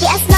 Yes.